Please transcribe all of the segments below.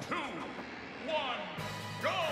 two, one, go!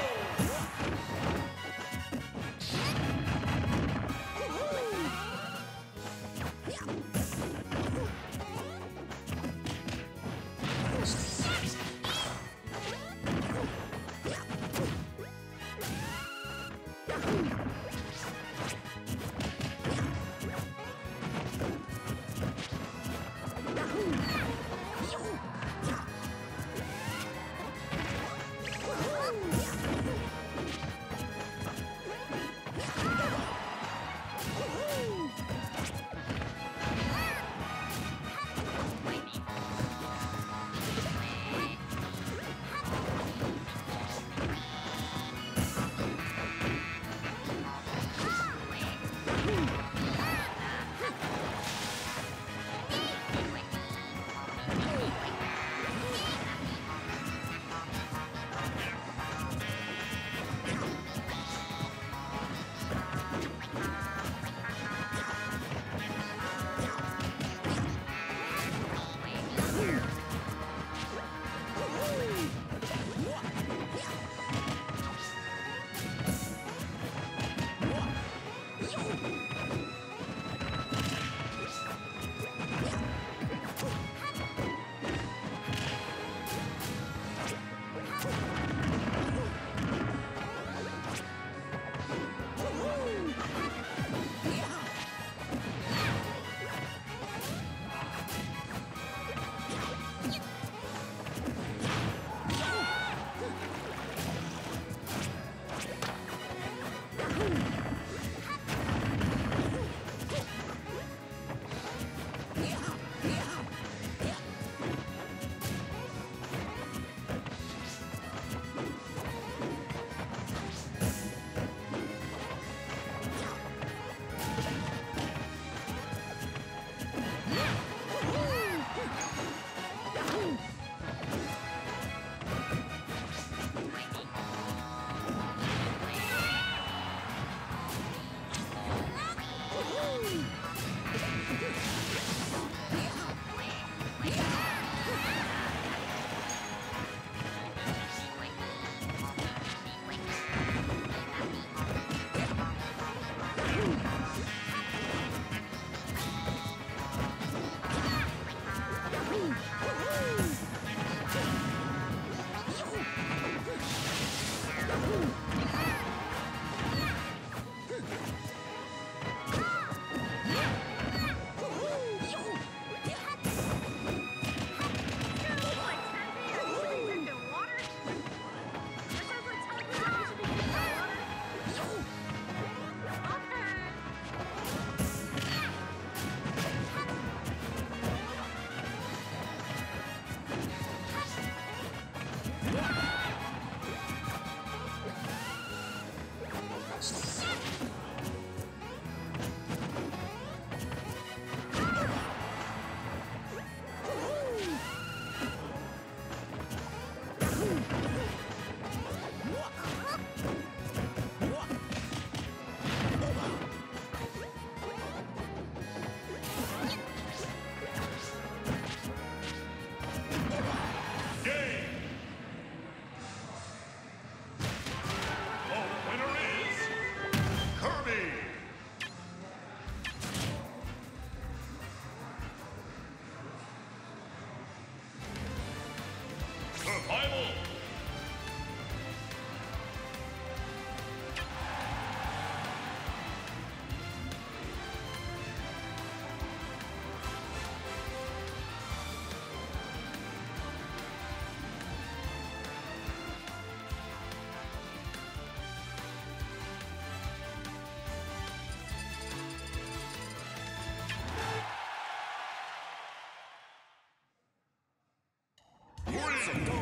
Two,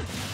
Ugh!